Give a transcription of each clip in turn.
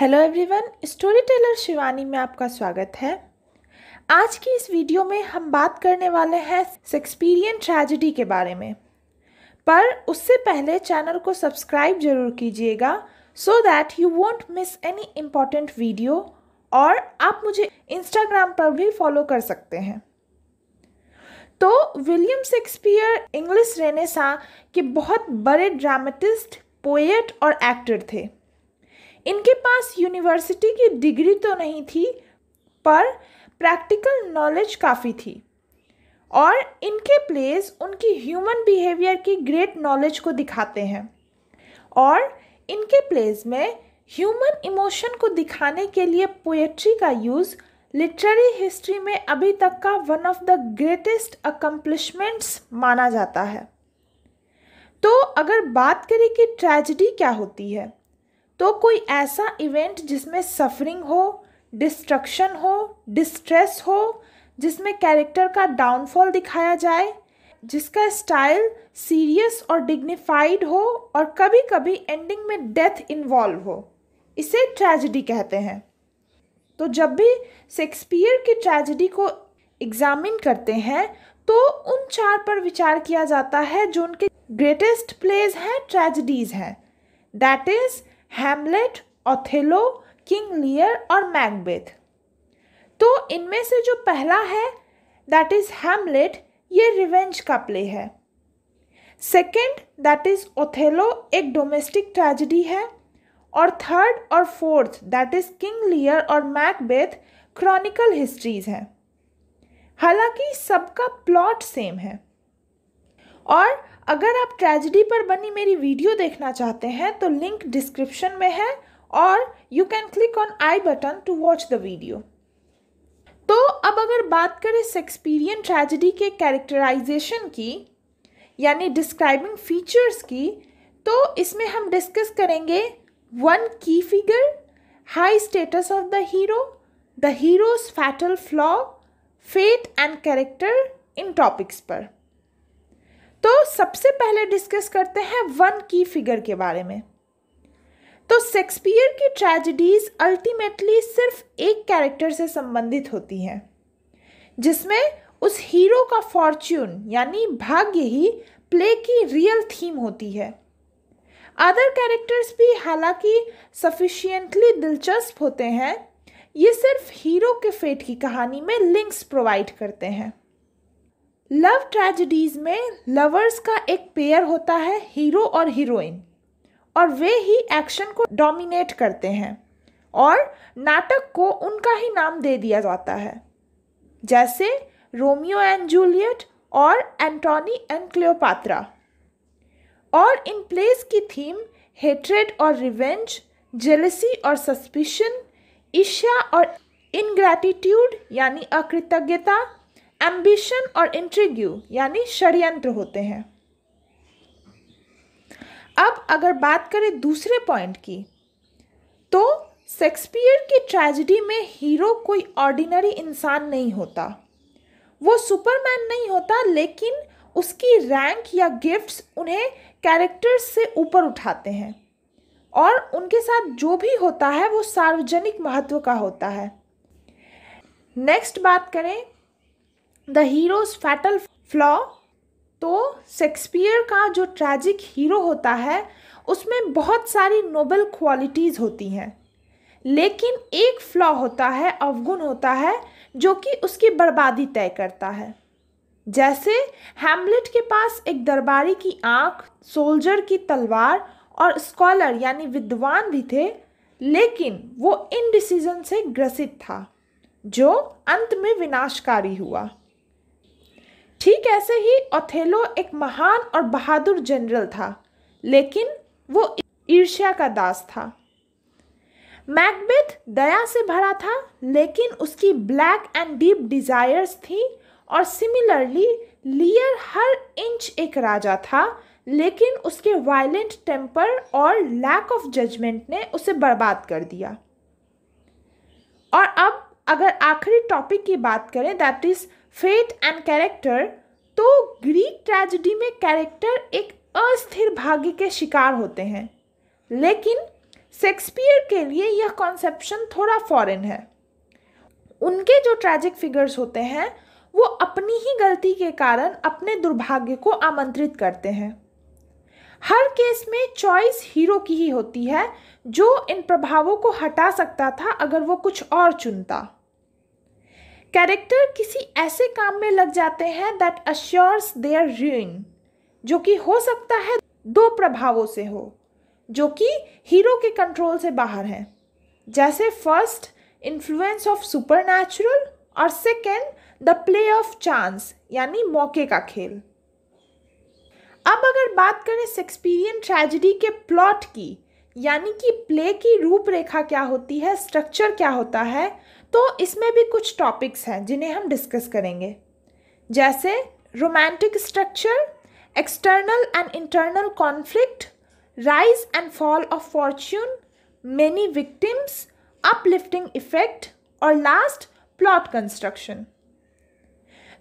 Hello everyone story teller Shivani में आपका स्वागत है। आज की इस वीडियो में हम बात करने वाले हैं शेक्सपियरियन ट्रेजेडी के बारे में। पर उससे पहले चैनल को सब्सक्राइब ज़रूर कीजिएगा so that you won't miss any important video और आप मुझे इंस्टाग्राम पर भी फॉलो कर सकते हैं। तो विलियम शेक्सपियर इंग्लिश रेनेसा के बहुत बड़े ड्रामेटिस्ट पोएट और एक्टर थे। इनके पास यूनिवर्सिटी की डिग्री तो नहीं थी, पर प्रैक्टिकल नॉलेज काफ़ी थी। और इनके प्लेस उनकी ह्यूमन बिहेवियर की ग्रेट नॉलेज को दिखाते हैं। और इनके प्लेस में ह्यूमन इमोशन को दिखाने के लिए पोएट्री का यूज़ लिटरेरी हिस्ट्री में अभी तक का one of the greatest accomplishments माना जाता है। तो अगर बात करें कि ट्रेजिडी क्या होती है तो कोई ऐसा इवेंट जिसमें सफरिंग हो डिस्ट्रक्शन हो डिस्ट्रेस हो, जिसमें कैरेक्टर का डाउनफॉल दिखाया जाए, जिसका स्टाइल सीरियस और डिग्निफाइड हो और कभी कभी एंडिंग में डेथ इन्वॉल्व हो, इसे ट्रेजिडी कहते हैं। तो जब भी शेक्सपियर की ट्रेजिडी को एग्जामिन करते हैं तो उन चार पर विचार किया जाता है जो उनके ग्रेटेस्ट प्लेज हैं ट्रेजिडीज़ हैं। That is Hamlet Othello King Lear और मैकबेथ तो इनमें से जो पहला है दैट इज़ हैमलेट ये रिवेंज का प्ले है. सेकेंड दैट इज़ ओथेलो एक डोमेस्टिक ट्रेजिडी है. और थर्ड और fourth that is King Lear और मैकबेथ क्रॉनिकल हिस्ट्रीज हैं. हालाँकि सबका प्लॉट सेम है. और अगर आप ट्रेजिडी पर बनी मेरी वीडियो देखना चाहते हैं तो लिंक डिस्क्रिप्शन में है और you can click on I button to watch the video तो अब अगर बात करें शेक्सपीरियन ट्रेजिडी के कैरेक्टराइजेशन की, यानी डिस्क्राइबिंग फीचर्स की तो इसमें हम डिस्कस करेंगे वन की figure high status of the hero the hero's fatal flaw fate and character in topics पर. तो सबसे पहले डिस्कस करते हैं वन की फिगर के बारे में। तो शेक्सपियर की ट्रेजिडीज अल्टीमेटली सिर्फ़ एक कैरेक्टर से संबंधित होती हैं, जिसमें उस हीरो का फॉर्च्यून यानी भाग्य ही प्ले की रियल थीम होती है। अदर कैरेक्टर्स भी हालाँकि सफिशियंटली दिलचस्प होते हैं, ये सिर्फ़ हीरो के फेट की कहानी में लिंक्स प्रोवाइड करते हैं। लव ट्रेजिडीज में लवर्स का एक पेयर होता है हीरो और हीरोइन और वे ही एक्शन को डोमिनेट करते हैं और नाटक को उनका ही नाम दे दिया जाता है। जैसे रोमियो एंड जूलियट और एंटोनी एंड क्लियोपात्रा और इन प्लेस की थीम हेट्रेड और रिवेंज जेलसी और सस्पिशन ईर्ष्या और इनग्रैटिट्यूड यानी अकृतज्ञता एम्बिशन और इंट्रीग्यू यानी षड्यंत्र होते हैं। अब अगर बात करें दूसरे पॉइंट की तो शेक्सपियर की ट्रेजिडी में हीरो कोई ऑर्डिनरी इंसान नहीं होता। वो सुपरमैन नहीं होता, लेकिन उसकी रैंक या गिफ्ट्स उन्हें कैरेक्टर्स से ऊपर उठाते हैं। और उनके साथ जो भी होता है, वो सार्वजनिक महत्व का होता है। नेक्स्ट बात करें द हीरोज फैटल फ्लॉ तो शेक्सपियर का जो ट्रैजिक हीरो होता है, उसमें बहुत सारी नोबल क्वालिटीज़ होती हैं। लेकिन एक फ्लॉ होता है, अवगुण होता है, जो कि उसकी बर्बादी तय करता है। जैसे हैमलेट के पास एक दरबारी की आँख सोल्जर की तलवार और स्कॉलर यानी विद्वान भी थे, लेकिन वो इन डिसीज़न से ग्रसित था, जो अंत में विनाशकारी हुआ। ठीक ऐसे ही ओथेलो एक महान और बहादुर जनरल था, लेकिन वो ईर्ष्या का दास था। मैकबेथ दया से भरा था, लेकिन उसकी ब्लैक एंड डीप डिजायर्स थी और सिमिलरली लियर हर इंच एक राजा था, लेकिन उसके वायलेंट टेम्पर और लैक ऑफ़ जजमेंट ने उसे बर्बाद कर दिया। और अब अगर आखिरी टॉपिक की बात करें that is fate and character तो ग्रीक ट्रेजिडी में कैरेक्टर एक अस्थिर भाग्य के शिकार होते हैं। लेकिन शेक्सपियर के लिए यह कॉन्सेप्शन थोड़ा फॉरेन है। उनके जो ट्रैजिक फिगर्स होते हैं, वो अपनी ही गलती के कारण अपने दुर्भाग्य को आमंत्रित करते हैं। हर केस में चॉइस हीरो की ही होती है, जो इन प्रभावों को हटा सकता था अगर वो कुछ और चुनता। कैरेक्टर किसी ऐसे काम में लग जाते हैं दैट अश्योर्स देयर रूइन जो कि हो सकता है दो प्रभावों से हो, जो कि हीरो के कंट्रोल से बाहर हैं। जैसे फ़र्स्ट इन्फ्लुएंस ऑफ़ सुपर और second the play of chance यानी मौके का खेल। अब अगर बात करें शेक्सपियरियन ट्रेजिडी के प्लॉट की, यानी कि प्ले की रूपरेखा क्या होती है स्ट्रक्चर क्या होता है तो इसमें भी कुछ टॉपिक्स हैं जिन्हें हम डिस्कस करेंगे। जैसे romantic structure external and internal conflict rise and fall of fortune many victims uplifting effect और लास्ट प्लॉट कंस्ट्रक्शन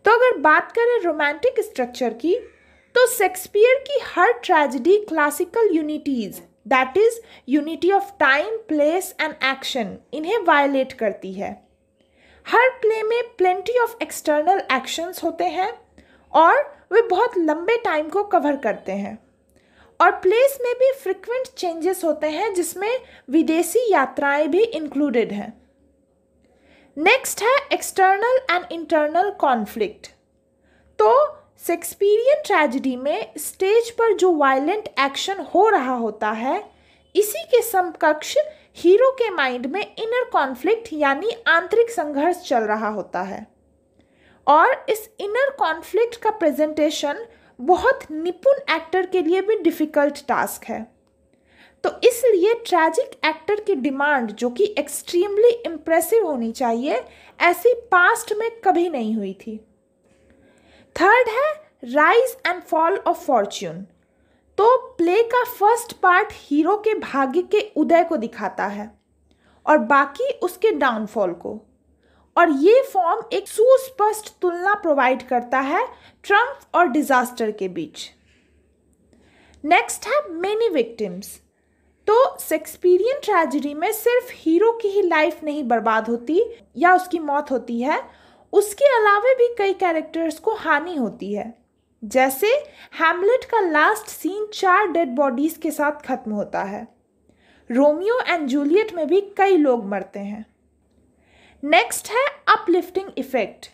तो अगर बात करें रोमांटिक स्ट्रक्चर की तो शेक्सपियर की हर tragedy classical unities that is unity of time place and action इन्हें violate करती है। हर प्ले में प्लेंटी ऑफ़ एक्सटर्नल एक्शंस होते हैं और वे बहुत लंबे टाइम को कवर करते हैं। और प्लेस में भी फ्रिक्वेंट चेंजेस होते हैं जिसमें विदेशी यात्राएँ भी इंक्लूडेड हैं। नेक्स्ट है एक्सटर्नल एंड इंटरनल कॉन्फ्लिक्ट तो शेक्सपियरियन ट्रेजिडी में स्टेज पर जो वायलेंट एक्शन हो रहा होता है, इसी के समकक्ष हीरो के माइंड में इनर कॉन्फ्लिक्ट यानी आंतरिक संघर्ष चल रहा होता है। और इस इनर कॉन्फ्लिक्ट का प्रेजेंटेशन बहुत निपुण एक्टर के लिए भी डिफ़िकल्ट टास्क है। तो इसलिए ट्रैजिक एक्टर की डिमांड जो कि एक्सट्रीमली इम्प्रेसिव होनी चाहिए, ऐसी पास्ट में कभी नहीं हुई थी। थर्ड है rise and fall of fortune तो प्ले का फ़र्स्ट पार्ट हीरो के भाग्य के उदय को दिखाता है और बाकी उसके डाउनफॉल को। और ये फॉर्म एक सुस्पष्ट तुलना प्रोवाइड करता है ट्रंप और डिजास्टर के बीच। नेक्स्ट है मेनी विक्टिम्स तो शेक्सपियरियन ट्रेजिडी में सिर्फ़ हीरो की ही लाइफ नहीं बर्बाद होती या उसकी मौत होती है उसके अलावा भी कई कैरेक्टर्स को हानि होती है। जैसे हैमलेट का लास्ट सीन चार डेड बॉडीज के साथ खत्म होता है। रोमियो एंड जूलियट में भी कई लोग मरते हैं। नेक्स्ट है अपलिफ्टिंग इफ़ेक्ट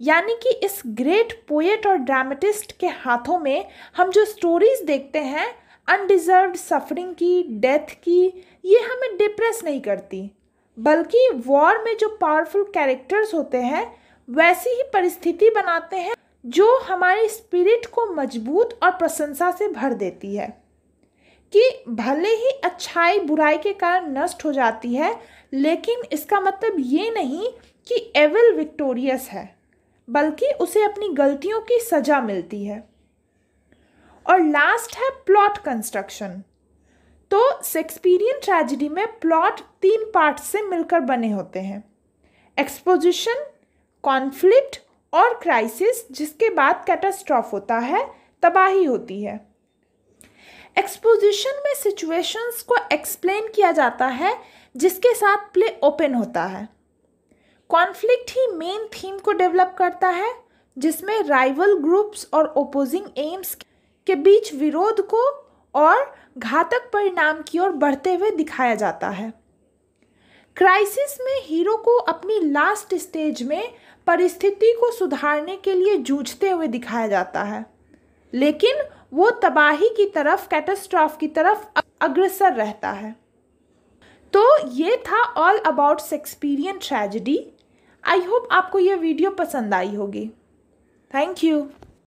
यानी कि इस ग्रेट पोएट और ड्रामेटिस्ट के हाथों में हम जो स्टोरीज देखते हैं अनडिजर्व सफरिंग की डेथ की, ये हमें डिप्रेस नहीं करती। बल्कि वॉर में जो पावरफुल कैरेक्टर्स होते हैं वैसी ही परिस्थिति बनाते हैं जो हमारी स्पिरिट को मज़बूत और प्रशंसा से भर देती है। कि भले ही अच्छाई बुराई के कारण नष्ट हो जाती है, लेकिन इसका मतलब ये नहीं कि एविल विक्टोरियस है, बल्कि उसे अपनी गलतियों की सजा मिलती है। और लास्ट है प्लॉट कंस्ट्रक्शन तो शेक्सपियरियन ट्रेजिडी में प्लॉट तीन पार्ट से मिलकर बने होते हैं। एक्सपोजिशन कॉन्फ्लिक्ट और क्राइसिस जिसके बाद कैटास्ट्रॉफ होता है, तबाही होती है। एक्सपोजिशन में सिचुएशंस को एक्सप्लेन किया जाता है, जिसके साथ प्ले ओपन होता है। कॉन्फ्लिक्ट ही मेन थीम को डेवलप करता है, जिसमें राइवल ग्रुप्स और ओपोजिंग एम्स के बीच विरोध को और घातक परिणाम की ओर बढ़ते हुए दिखाया जाता है। क्राइसिस में हीरो को अपनी लास्ट स्टेज में परिस्थिति को सुधारने के लिए जूझते हुए दिखाया जाता है। लेकिन वो तबाही की तरफ़, कैटास्ट्रॉफ की तरफ़ अग्रसर रहता है। तो ये था all about Shakespearean tragedy I hope आपको ये वीडियो पसंद आई होगी। Thank you